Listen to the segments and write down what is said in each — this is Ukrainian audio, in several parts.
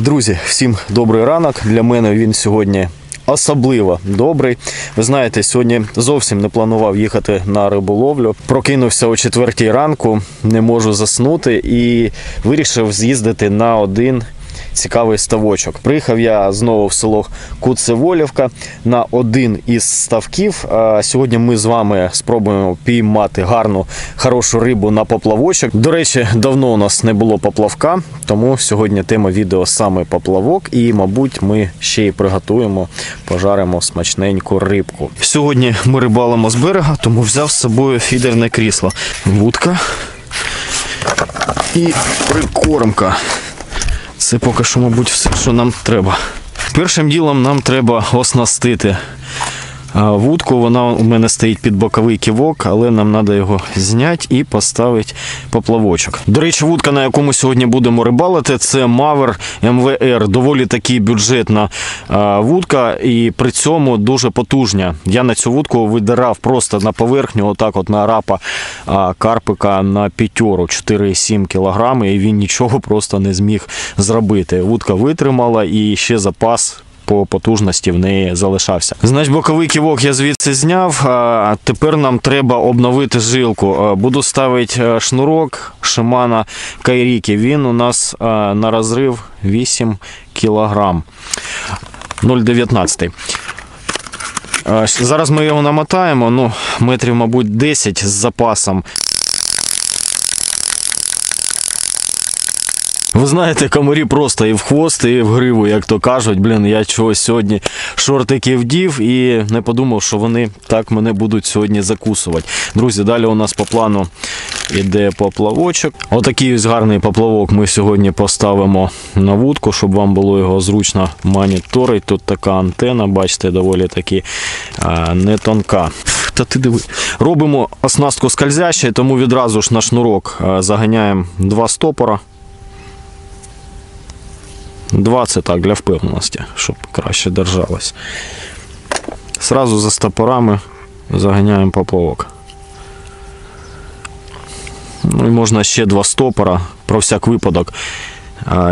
Друзі, всім добрий ранок. Для мене він сьогодні особливо добрий. Ви знаєте, сьогодні зовсім не планував їхати на риболовлю. Прокинувся о четвертій ранку, не можу заснути і вирішив з'їздити на один. Цікавий ставочок. Приїхав я знову в село Куцеволівка на один із ставків. Сьогодні ми з вами спробуємо піймати гарну, хорошу рибу на поплавочок. До речі, давно у нас не було поплавка, тому сьогодні тема відео саме поплавок. І, мабуть, ми ще й приготуємо, пожаримо смачненьку рибку. Сьогодні ми рибалимо з берега, тому взяв з собою фідерне крісло. Вудка і прикормка. Це поки що, мабуть, все, що нам треба. Першим ділом нам треба оснастити вудку. Вона у мене стоїть під боковий ківок, але нам треба його зняти і поставити поплавочок. До речі, вудка, на яку ми сьогодні будемо рибалити, це Maver MVR. Доволі таки бюджетна вудка і при цьому дуже потужня. Я на цю вудку видирав просто на поверхню, отак от на рапа карпика на п'ятеру 4,7 кг, і він нічого просто не зміг зробити. Вудка витримала і ще запас по потужності в неї залишався. Значить, боковий кивок я звідси зняв. А тепер нам треба обновити жилку. Буду ставити е, шнурок Shimano Кайріки. Він у нас е, на розрив 8 кг. 0,19. Зараз ми його намотаємо, ну, метрів, мабуть, 10 з запасом. Ви знаєте, комарі просто і в хвост, і в гриву, як то кажуть. Блін, я чогось сьогодні шортики вдів і не подумав, що вони так мене будуть сьогодні закусувати. Друзі, далі у нас по плану іде поплавочок. Отакий ось гарний поплавок ми сьогодні поставимо на вудку, щоб вам було його зручно моніторити. Тут така антена, бачите, доволі таки а, не тонка. Та ти диви. Робимо оснастку скользяще, тому відразу ж на шнурок заганяємо два стопора. Два це так для впевненості, щоб краще держалось. Сразу за стопорами заганяємо поплавок. Ну і можна ще два стопора про всяк випадок.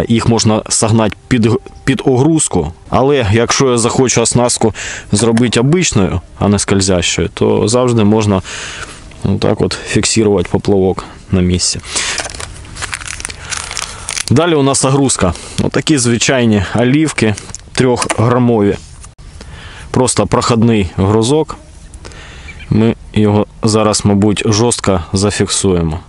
Їх можна сагнати під, під огрузку, але якщо я захочу оснастку зробити обичною, а не скользящою, то завжди можна отак от фіксувати поплавок на місці. Далі у нас огрузка. Отакі звичайні олівки трьохграмові. Просто проходний грузок. Ми його зараз, мабуть, жорстко зафіксуємо.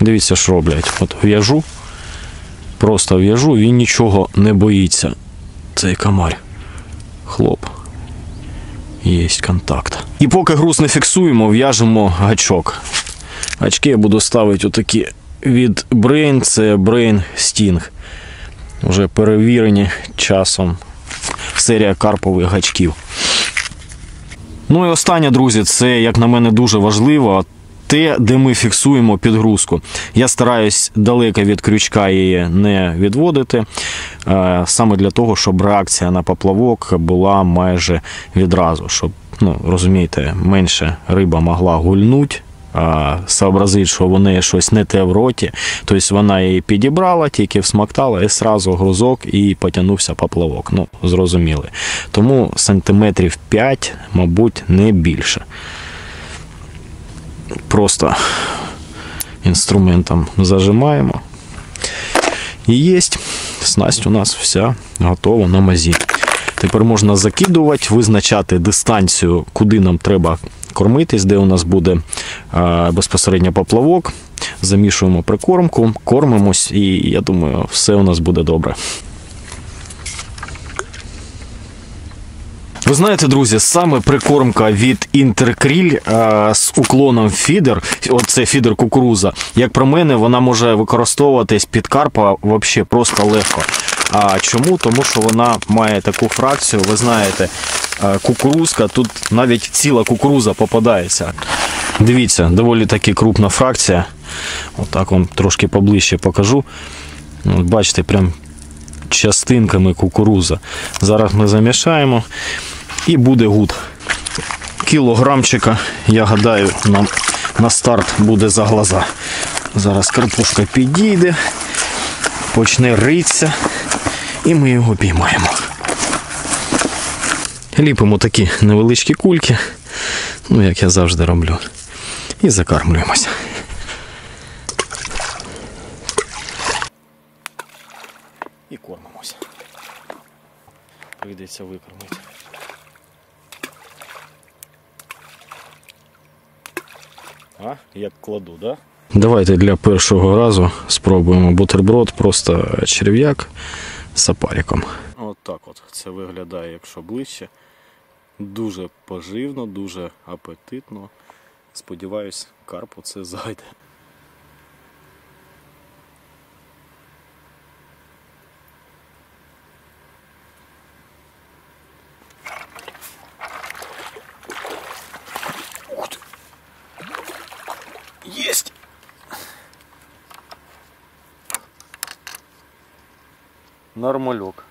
Дивіться, що роблять. От в'яжу, просто в'яжу, він нічого не боїться. Цей комар. Хлоп. Є контакт. І поки груз не фіксуємо, в'яжемо гачок. Гачки я буду ставити отакі від Brain, це Brain Sting. Вже перевірені часом серія карпових гачків. Ну і останнє, друзі, це, як на мене, дуже важливо. Те, де ми фіксуємо підгрузку. Я стараюсь далеко від крючка її не відводити, е, саме для того, щоб реакція на поплавок була майже відразу, щоб, ну, розумієте, менше риба могла гульнути. Сообразити, що в неї щось не те в роті. Тобто вона її підібрала, тільки всмоктала і сразу грузок і потягнувся поплавок. Ну, зрозуміли. Тому сантиметрів 5, мабуть, не більше. Просто інструментом зажимаємо. І є. Снасть у нас вся готова на мазі. Тепер можна закидувати, визначати дистанцію, куди нам треба кормитись, де у нас буде безпосередньо поплавок. Замішуємо прикормку, кормимось, і я думаю, все у нас буде добре. Ви знаєте, друзі, саме прикормка від Інтеркріль е, з уклоном фідер, оце фідер кукуруза. Як про мене, вона може використовуватись під карпа взагалі просто легко. А чому? Тому що вона має таку фракцію, ви знаєте, е, кукурузка, тут навіть ціла кукуруза попадається. Дивіться, доволі таки крупна фракція. Отак вам трошки поближче покажу. От бачите, прям частинками кукуруза. Зараз ми замішаємо і буде good. Кілограмчика, я гадаю, нам на старт буде за глаза. Зараз карпушка підійде, почне ритися, і ми його піймаємо. Ліпимо такі невеличкі кульки, ну як я завжди роблю. І закармлюємося. І кормимося. Прийдеться викормити. А, як кладу, да? Давайте для першого разу спробуємо бутерброд, просто черв'як з сапариком. От так от це виглядає, якщо ближче. Дуже поживно, дуже апетитно. Сподіваюсь, карпу це зайде. Нормалек.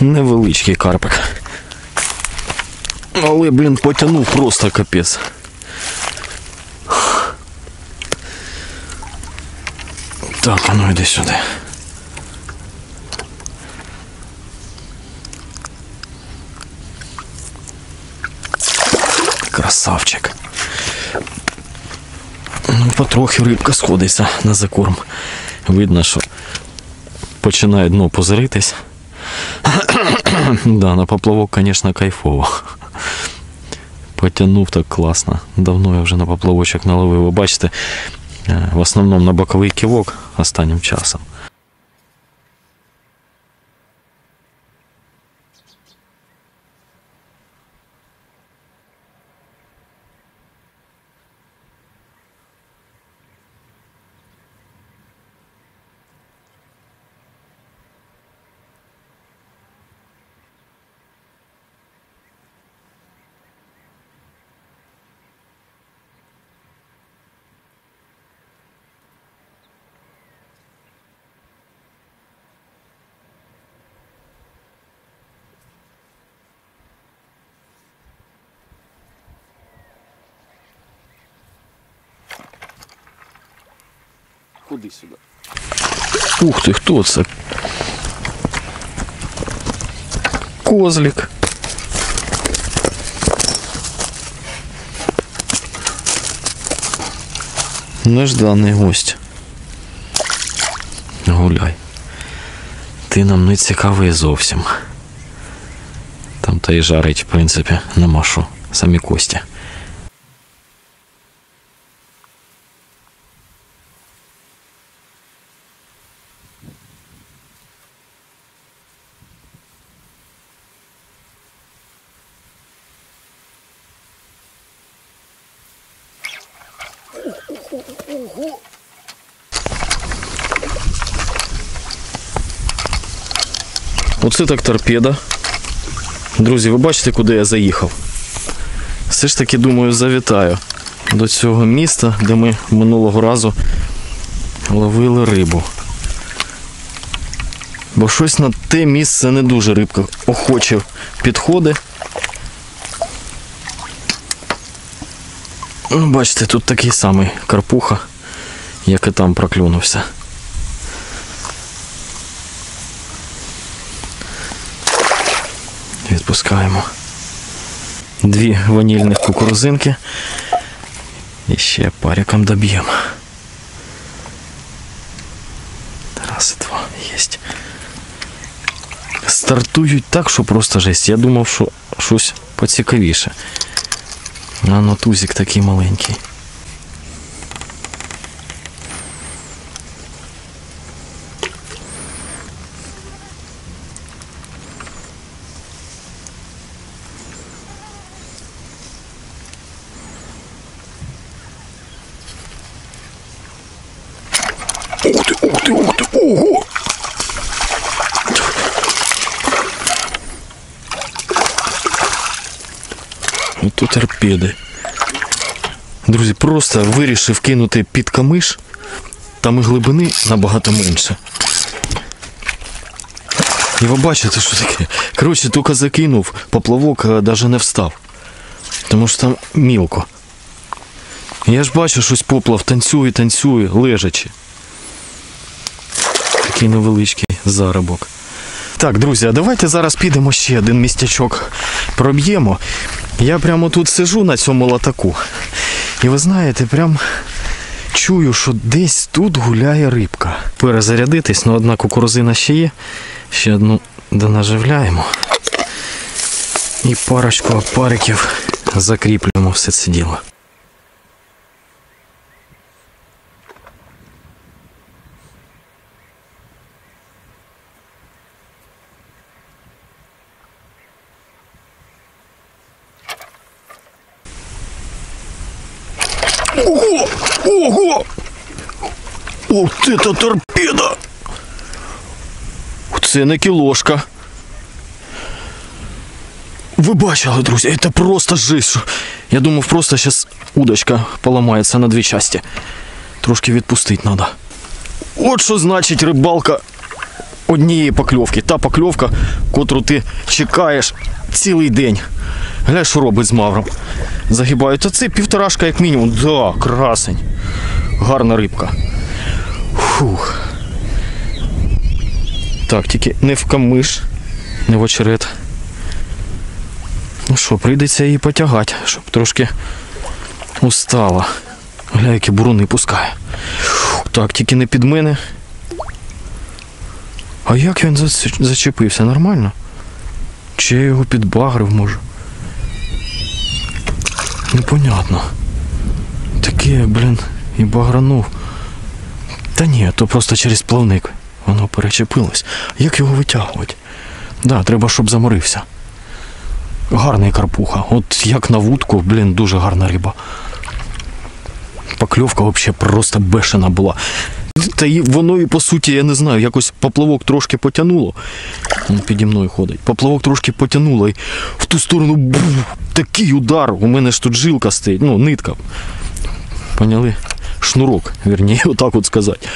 Невеличкий карпик. Але, блін, потягнув просто капець. Так, а ну йди сюди. Красавчик. Ну, потрохи рибка сходиться на закорм. Видно, що починає дно позиритись. да, на поплавок, звісно, кайфово. Потягнув так класно. Давно я вже на поплавочок наловив. Ви бачите, е, в основному на боковий кивок останнім часом. Куди сюди? Ух ти, хто це? Козлик. Нежданий гость. Гуляй. Ти нам не цікавий зовсім. Там та й жарить, в принципі, нема що. Самі кості. Оце так торпеда. Друзі, ви бачите, куди я заїхав? Все ж таки, думаю, завітаю до цього міста, де ми минулого разу ловили рибу. Бо щось на те місце не дуже рибка охоче підходить. Ну, бачите, тут такий самий карпуха, як і там проклюнувся. Відпускаємо. Дві ванільних кукурузинки. І ще париком доб'ємо. Раз і два. Єсть. Стартують так, що просто жесть. Я думав, що щось поцікавіше. А ну тузик такий маленький. Ух ти, ух ти, ого! Тут торпеди. Друзі, просто вирішив кинути під камиш, там і глибини набагато менше. І ви бачите, що таке. Коротше, тільки закинув, поплавок навіть не встав. Тому що там мілко. Я ж бачу, щось поплав танцює, танцює, лежачи. Такий невеличкий заробок. Так, друзі, а давайте зараз підемо ще один містячок проб'ємо. Я прямо тут сижу на цьому латаку. І ви знаєте, прям чую, що десь тут гуляє рибка. Перезарядитись, ну одна кукурузина ще є. Ще одну донаживляємо. І парочку опариків закріплюємо все це діло. Ого! Ого! Вот это торпеда! Це не кілошка. Ви бачили, друзі, це просто жесть. Я думав, просто зараз удочка поламається на дві часті. Трошки відпустити треба. От що значить рибалка однієї покльовки. Та покльовка, котру ти чекаєш цілий день. Глянь, що робить з мавром. Загибаю. Та це півторашка як мінімум. Да, красень. Гарна рибка. Фух. Так, тільки не в камиш, не в очерет. Ну що, прийдеться її потягати, щоб трошки устала. Гля, які буруни пускає. Так, тільки не під мене. А як він зачепився? Нормально? Чи я його підбагрив, може? Непонятно. Таке, блін, і багранув. Та ні, то просто через плавник. Воно перечепилось. Як його витягувати? Да, треба, щоб заморився. Гарний карпуха. От як на вудку, блін, дуже гарна риба. Покльовка взагалі просто бешена була. Та і воно і по суті, я не знаю, якось поплавок трошки потягнуло. Він піді мною ходить. Поплавок трошки потягнуло і в ту сторону був такий удар. У мене ж тут жилка стоїть, ну, нитка. Поняли? Шнурок, вірніше, отак от сказати.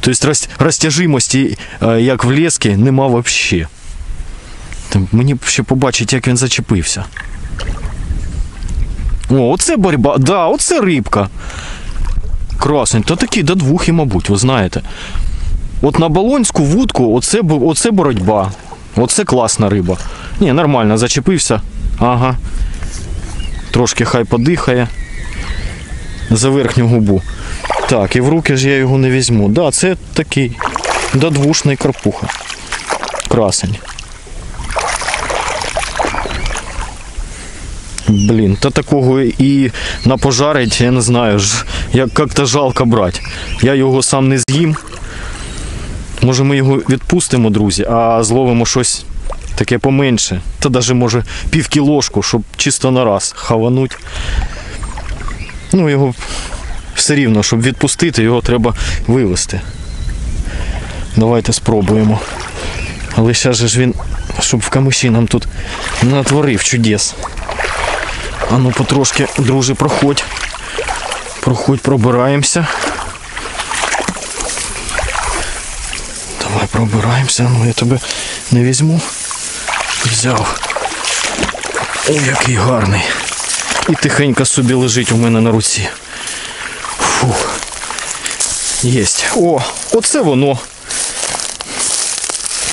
Тобто роз- розтяжимості, е, як в лески, нема взагалі. Мені ще побачити, як він зачепився. О, оце боротьба. Да, оце рибка. Красень, та такий до двох і, мабуть, ви знаєте. От на балонську вудку оце, оце боротьба. Оце класна риба. Ні, нормально, зачепився. Ага. Трошки хай подихає. За верхню губу. Так, і в руки ж я його не візьму. Да, це такий додвушний карпуха. Красень. Блін, та такого і на пожарить, я не знаю, як як-то жалко брати. Я його сам не з'їм. Може ми його відпустимо, друзі, а зловимо щось таке поменше. Та навіть може півкілошку, щоб чисто на раз хавануть. Ну, його все рівно, щоб відпустити, його треба вивезти. Давайте спробуємо. Але зараз же ж він, щоб в камиші нам тут натворив чудес. А ну потрошки, друже, проходь. Проходь, пробираємося. Давай пробираємося, ну я тебе не візьму. Взяв. Ой, який гарний. І тихенько собі лежить у мене на руці. Фух. Єсть. О, оце воно.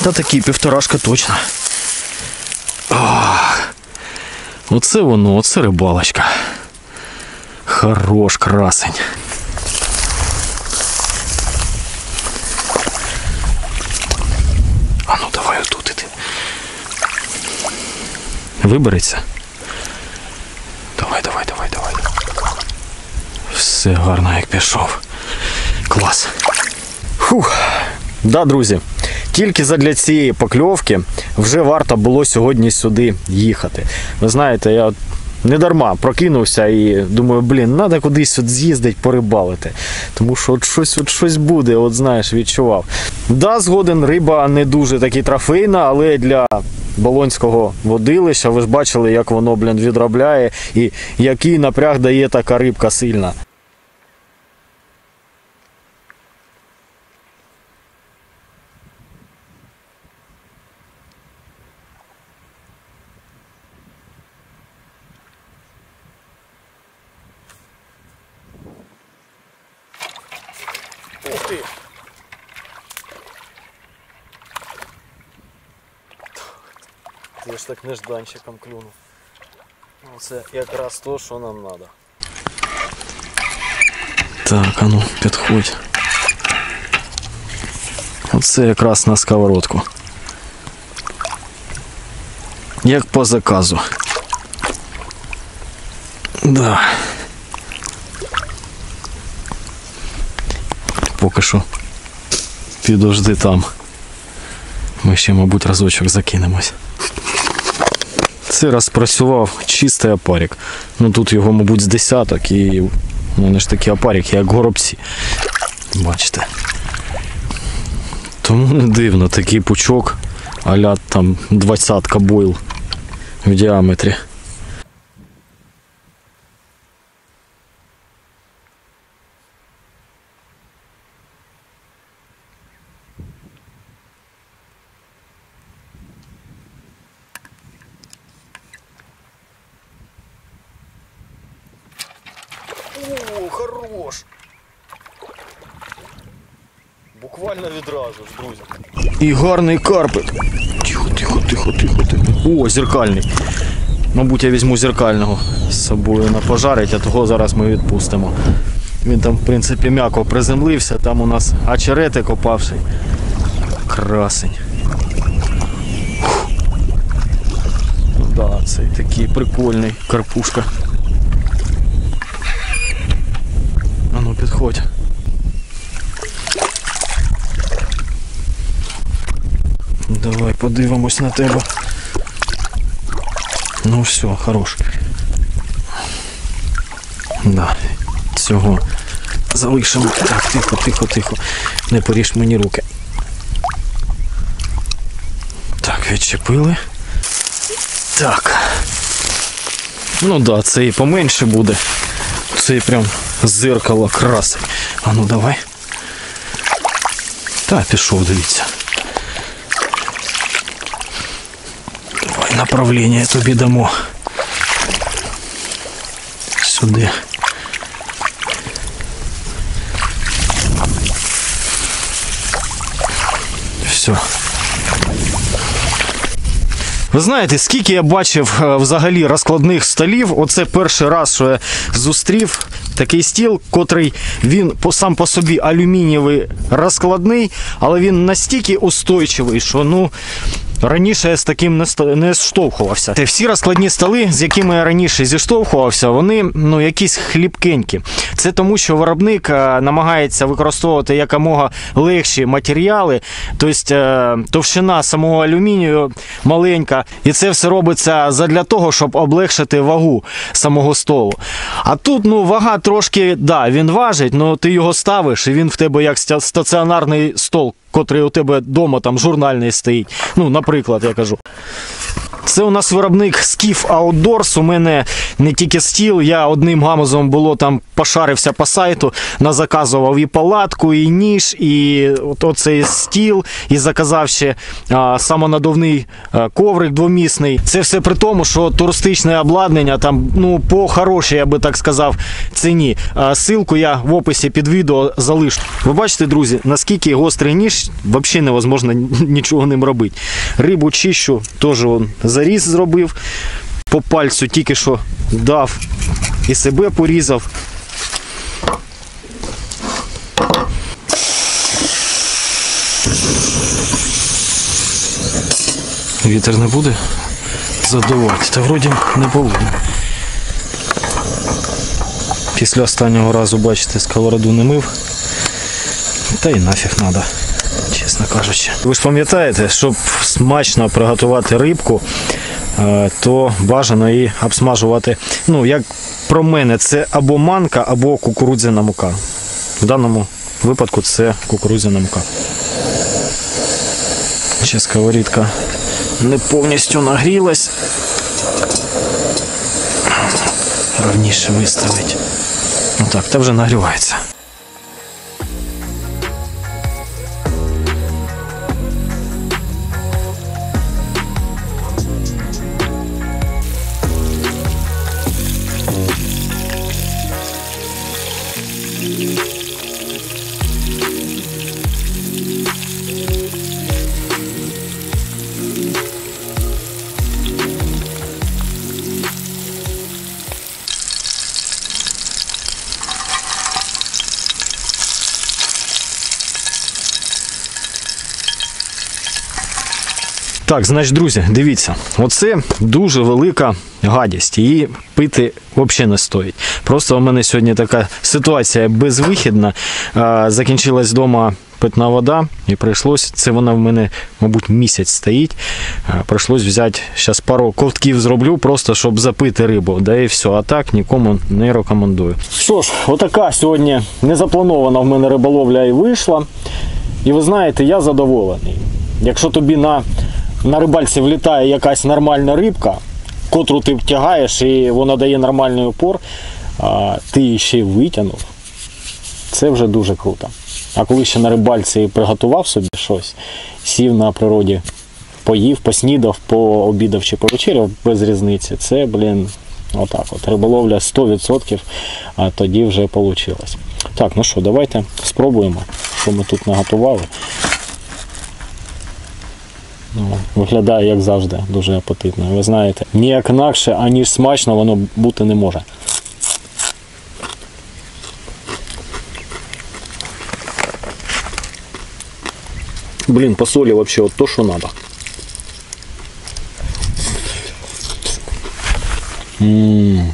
Та такий півторашка точно. Ах. Оце воно, оце рибалочка. Хорош красень. А ну давай отут іди. Вибереться. Давай, давай, давай, давай. Все гарно, як пішов. Клас. Фух. Да, друзі. Тільки задля цієї покльовки вже варто було сьогодні сюди їхати. Ви знаєте, я не дарма прокинувся і думаю, блін, треба кудись от з'їздити, порибалити. Тому що от щось, от щось буде, от знаєш, відчував. Да, згоден, риба не дуже таки трофейна, але для Болонського водилища ви ж бачили, як воно, блін, відробляє і який напряг дає така рибка сильна. Нежданчиком клюнув. Це якраз то, що нам треба. Так, а ну, підходь. Оце якраз на сковородку. Як по заказу. Да. Поки що підожди там. Ми ще, мабуть, разочок закинемось. Це раз працював чистий опарик. Ну тут його, мабуть, з десяток і ну, вони ж такі опарики, як горобці. Бачите. Тому не дивно, такий пучок, аля там двадцятка бойл в діаметрі. О, хорош! Буквально відразу ж, друзі. І гарний карпик. Тихо, тихо, тихо, тихо, тихо. О, зеркальний. Мабуть, я візьму зеркального з собою на пожарить, а того зараз ми відпустимо. Він там, в принципі, м'яко приземлився, там у нас очерети копавший. Красень. Ну да, цей такий прикольний карпушка. А ну підходь. Давай подивимось на тебе. Ну все, хорош. Да, цього залишимо. Так, тихо, тихо, тихо. Не поріж мені руки. Так, відчепили. Так. Ну да, це і поменше буде. Це і прям зеркало красить. А ну давай. Та пішов, дивіться. Направлення тобі дамо. Сюди. Все. Ви знаєте, скільки я бачив е, взагалі розкладних столів, оце перший раз, що я зустрів такий стіл, котрий він сам по собі алюмінієвий розкладний, але він настільки устойчивий, що ну. Раніше я з таким не не зіштовхувався. Те всі розкладні столи, з якими я раніше зіштовхувався, вони ну якісь хліпкенькі. Це тому, що виробник е, намагається використовувати якомога легші матеріали, тобто е, товщина самого алюмінію маленька, і це все робиться задля того, щоб облегшити вагу самого столу. А тут ну вага трошки, да, він важить, але ти його ставиш, і він в тебе як стаціонарний стол, котрий у тебе вдома там журнальний стоїть. Ну, наприклад, я кажу. Це у нас виробник Skiff Outdoors. У мене не тільки стіл, я одним гамузом було там пошарився по сайту, назаказував і палатку, і ніж, і оцей стіл, і заказав ще а, самонадувний а, коврик двомісний. Це все при тому, що туристичне обладнання там ну по хорошій, я би так сказав, ціні. А, Силку я в описі під відео залишу. Ви бачите, друзі, наскільки гострий ніж, взагалі невозможно нічого ним робити. Рибу чищу, теж он заріз зробив. По пальцю тільки що дав і себе порізав. Вітер не буде задувати, та вроді не повинен. Після останнього разу, бачите, сковороду не мив. Та й нафіг треба, чесно кажучи. Ви ж пам'ятаєте, щоб смачно приготувати рибку, е, то бажано її обсмажувати. Ну, як про мене, це або манка, або кукурудзяна мука. В даному випадку це кукурудзяна мука. Ще сковорідка не повністю нагрілась. Равніше виставить. Отак, та вже нагрівається. Так, значить, друзі, дивіться, оце дуже велика гадість. Її пити взагалі не стоїть. Просто у мене сьогодні така ситуація безвихідна. Закінчилась вдома питна вода, і прийшлось, це вона в мене, мабуть, місяць стоїть. Прийшлось взяти зараз пару ковтків зроблю, просто щоб запити рибу. Да і все. А так нікому не рекомендую. Що ж, отака сьогодні незапланована в мене риболовля і вийшла. І ви знаєте, я задоволений. Якщо тобі на, на рибальці влітає якась нормальна рибка, котру ти втягаєш і вона дає нормальний опор, а ти її ще витягнув, це вже дуже круто. А коли ще на рибальці приготував собі щось, сів на природі, поїв, поснідав, пообідав чи повечеряв без різниці, це, блін, отак от. Риболовля 100%, а тоді вже вийшло. Так, ну що, давайте спробуємо, що ми тут наготували. Ну, виглядає, як завжди, дуже апетитно. Ви знаєте, ніяк інакше, аніж смачно воно бути не може. Блін, по солі вообще от то, що. М.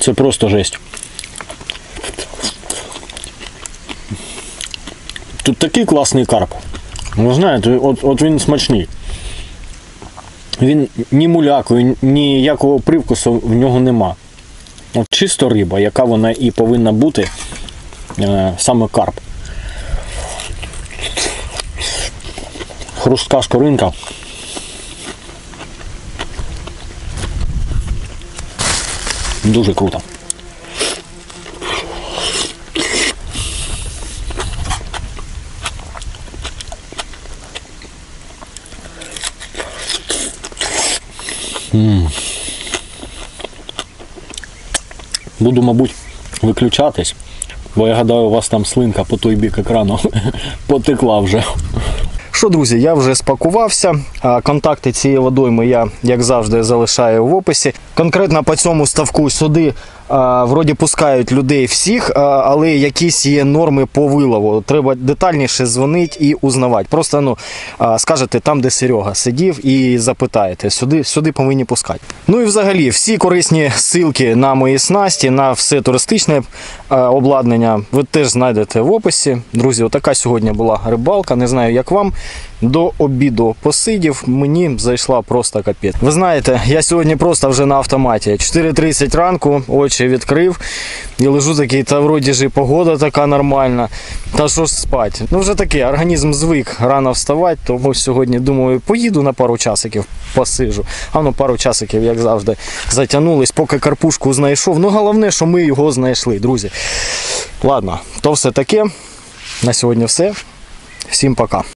Це просто жесть. Такий класний карп. Ви знаєте, от, от він смачний. Він ні муляку, ніякого привкусу в нього нема. От чисто риба, яка вона і повинна бути, е, саме карп. Хрустка шкоринка. Дуже круто. Буду, мабуть, виключатись, бо я гадаю, у вас там слинка по той бік екрану потекла вже. Що, друзі, я вже спакувався. Контакти цієї водойми я, як завжди, залишаю в описі. Конкретно по цьому ставку сюди вроді пускають людей всіх, але якісь є норми по вилову. Треба детальніше дзвонити і узнавати. Просто ну, скажете там, де Серега сидів, і запитаєте. Сюди, сюди повинні пускати. Ну і взагалі, всі корисні ссылки на мої снасті, на все туристичне обладнання ви теж знайдете в описі. Друзі, отака сьогодні була рибалка. Не знаю, як вам. До обіду посидів, мені зайшла просто капець. Ви знаєте, я сьогодні просто вже на автоматі. 4.30 ранку, очі відкрив і лежу такий, та вроді ж і погода така нормальна. Та що ж спать? Ну вже таке, організм звик рано вставати, тому сьогодні думаю, поїду на пару часиків, посижу. А ну пару часиків, як завжди, затягнулись, поки карпушку знайшов. Ну головне, що ми його знайшли, друзі. Ладно, то все таке. На сьогодні все. Всім пока.